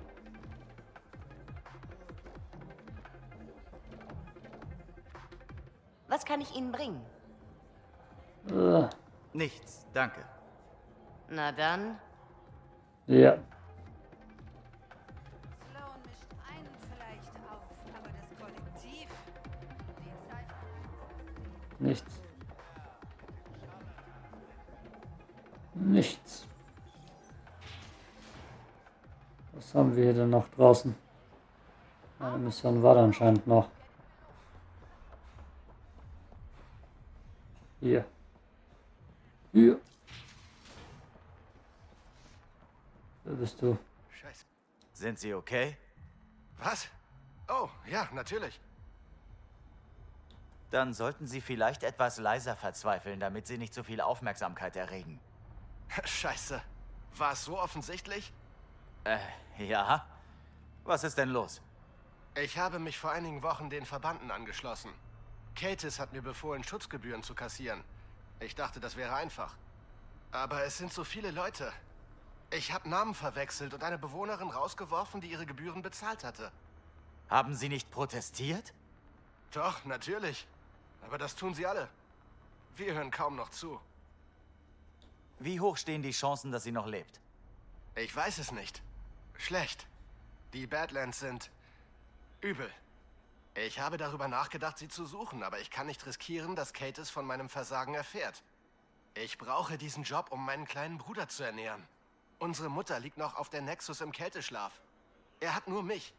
Was kann ich Ihnen bringen? Äh, Nichts, danke. Na dann, ja. Nichts. Nichts. Was haben wir hier denn noch draußen? Eine Mission war da anscheinend noch. Hier. Hier. Wer bist du? Scheiße. Sind Sie okay? Was? Oh, ja, natürlich. Dann sollten Sie vielleicht etwas leiser verzweifeln, damit Sie nicht so viel Aufmerksamkeit erregen. Scheiße. War es so offensichtlich? Äh, ja? Was ist denn los? Ich habe mich vor einigen Wochen den Verbanden angeschlossen. Katis hat mir befohlen, Schutzgebühren zu kassieren. Ich dachte, das wäre einfach. Aber es sind so viele Leute. Ich habe Namen verwechselt und eine Bewohnerin rausgeworfen, die ihre Gebühren bezahlt hatte. Haben Sie nicht protestiert? Doch, natürlich. Aber das tun sie alle. Wir hören kaum noch zu. Wie hoch stehen die Chancen, dass sie noch lebt? Ich weiß es nicht. Schlecht. Die Badlands sind übel. Ich habe darüber nachgedacht, sie zu suchen, aber ich kann nicht riskieren, dass Kate es von meinem Versagen erfährt. Ich brauche diesen Job, um meinen kleinen Bruder zu ernähren. Unsere Mutter liegt noch auf der Nexus im Kälteschlaf. Er hat nur mich.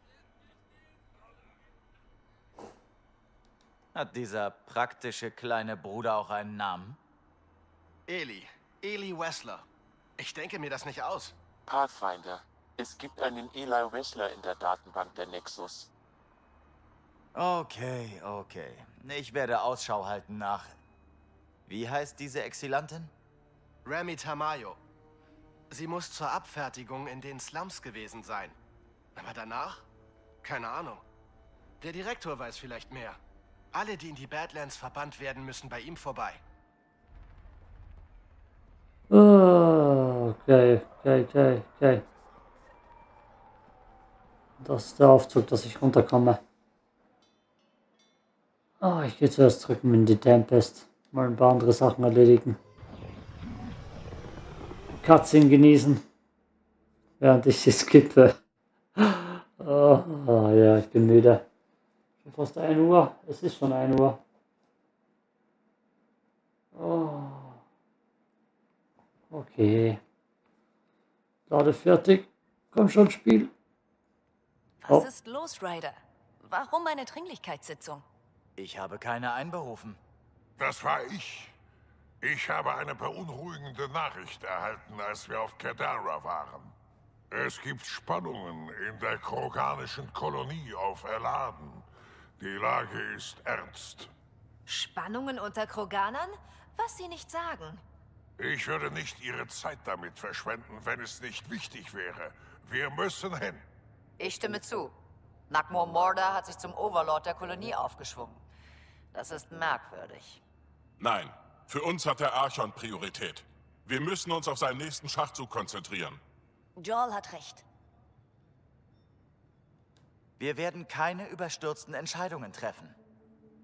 Hat dieser praktische kleine Bruder auch einen Namen? Eli. Eli Wessler. Ich denke mir das nicht aus. Pathfinder. Es gibt einen Eli Wessler in der Datenbank der Nexus. Okay, okay. Ich werde Ausschau halten nach... Wie heißt diese Exilantin? Rami Tamayo. Sie muss zur Abfertigung in den Slums gewesen sein. Aber danach? Keine Ahnung. Der Direktor weiß vielleicht mehr. Alle, die in die Badlands verbannt werden, müssen bei ihm vorbei. Oh, okay, okay, okay, okay. Das ist der Aufzug, dass ich runterkomme. Ah, ich gehe zuerst zurück in die Tempest. Mal ein paar andere Sachen erledigen. Cutscene genießen. Während ich sie skippe. Oh, oh, ja, ich bin müde. Fast 1 Uhr. Es ist schon 1 Uhr. Oh. Okay. Lade fertig. Komm schon, Spiel. Was oh. ist los, Ryder? Warum eine Dringlichkeitssitzung? Ich habe keine einberufen. Das war ich. Ich habe eine beunruhigende Nachricht erhalten, als wir auf Kedara waren. Es gibt Spannungen in der kroganischen Kolonie auf Eladen. Die Lage ist ernst. Spannungen unter Kroganern? Was Sie nicht sagen. Ich würde nicht Ihre Zeit damit verschwenden, wenn es nicht wichtig wäre. Wir müssen hin. Ich stimme zu. Nakmor Morda hat sich zum Overlord der Kolonie aufgeschwungen. Das ist merkwürdig. Nein, für uns hat der Archon Priorität. Wir müssen uns auf seinen nächsten Schachzug konzentrieren. Joel hat recht. Wir werden keine überstürzten Entscheidungen treffen.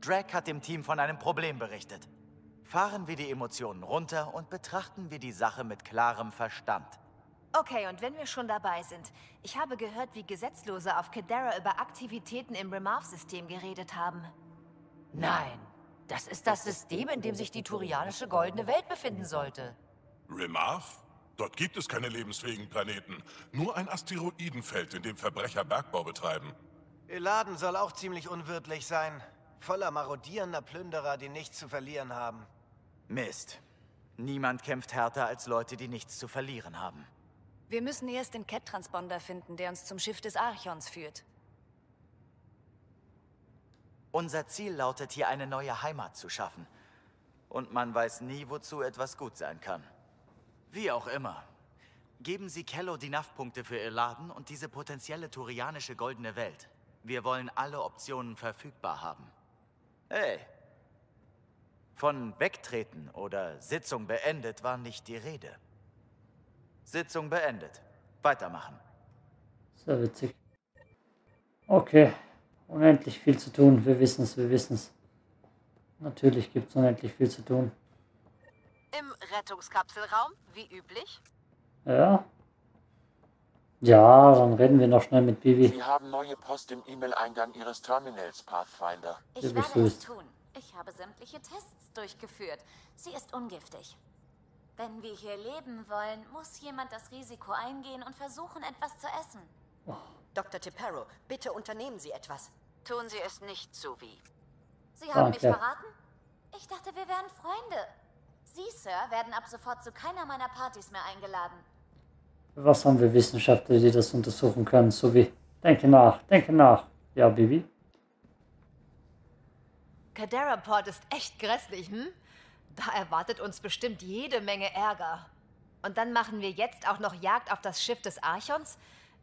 Drake hat dem Team von einem Problem berichtet. Fahren wir die Emotionen runter und betrachten wir die Sache mit klarem Verstand. Okay, und wenn wir schon dabei sind. Ich habe gehört, wie Gesetzlose auf Kedara über Aktivitäten im Remarv-System geredet haben. Nein, das ist das System, in dem sich die turianische Goldene Welt befinden sollte. Remarv? Dort gibt es keine lebensfähigen Planeten. Nur ein Asteroidenfeld, in dem Verbrecher Bergbau betreiben. Eladen soll auch ziemlich unwirtlich sein. Voller marodierender Plünderer, die nichts zu verlieren haben. Mist. Niemand kämpft härter als Leute, die nichts zu verlieren haben. Wir müssen erst den Cat-Transponder finden, der uns zum Schiff des Archons führt. Unser Ziel lautet hier eine neue Heimat zu schaffen. Und man weiß nie, wozu etwas gut sein kann. Wie auch immer. Geben Sie Kello die NAV-Punkte für Ihr Laden und diese potenzielle turianische goldene Welt. Wir wollen alle Optionen verfügbar haben. Hey. Von Wegtreten oder Sitzung beendet war nicht die Rede. Sitzung beendet. Weitermachen. Sehr witzig. Okay. Unendlich viel zu tun. Wir wissen es, wir wissen es. Natürlich gibt es unendlich viel zu tun. Rettungskapselraum, wie üblich? Ja. Ja, dann reden wir noch schnell mit Bibi. Sie haben neue Post im E-Mail-Eingang Ihres Terminals, Pathfinder. Ich werde es tun. Ich habe sämtliche Tests durchgeführt. Sie ist ungiftig. Wenn wir hier leben wollen, muss jemand das Risiko eingehen und versuchen, etwas zu essen. Oh. Dr. Tiparo, bitte unternehmen Sie etwas. Tun Sie es nicht, Suvi. Sie haben Danke. mich verraten? Ich dachte, wir wären Freunde. Sie, Sir, werden ab sofort zu keiner meiner Partys mehr eingeladen. Was haben wir Wissenschaftler, die das untersuchen können? Suvi, denke nach, denke nach. Ja, Bibi? Kadaraport ist echt grässlich, hm? Da erwartet uns bestimmt jede Menge Ärger. Und dann machen wir jetzt auch noch Jagd auf das Schiff des Archons?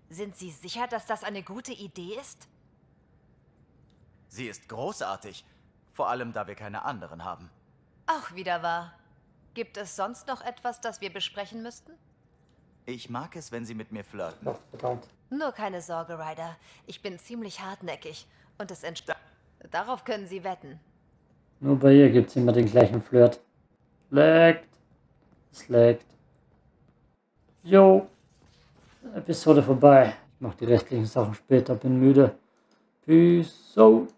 Sind Sie sicher, dass das eine gute Idee ist? Sie ist großartig. Vor allem, da wir keine anderen haben. Auch wieder wahr. Gibt es sonst noch etwas, das wir besprechen müssten? Ich mag es, wenn Sie mit mir flirten. Nur keine Sorge, Ryder. Ich bin ziemlich hartnäckig. Und es entspricht. Darauf können Sie wetten. Nur bei ihr gibt es immer den gleichen Flirt. Laggt. Es laggt. Jo. Episode vorbei. Ich mache die restlichen Sachen später. Bin müde. Peace out.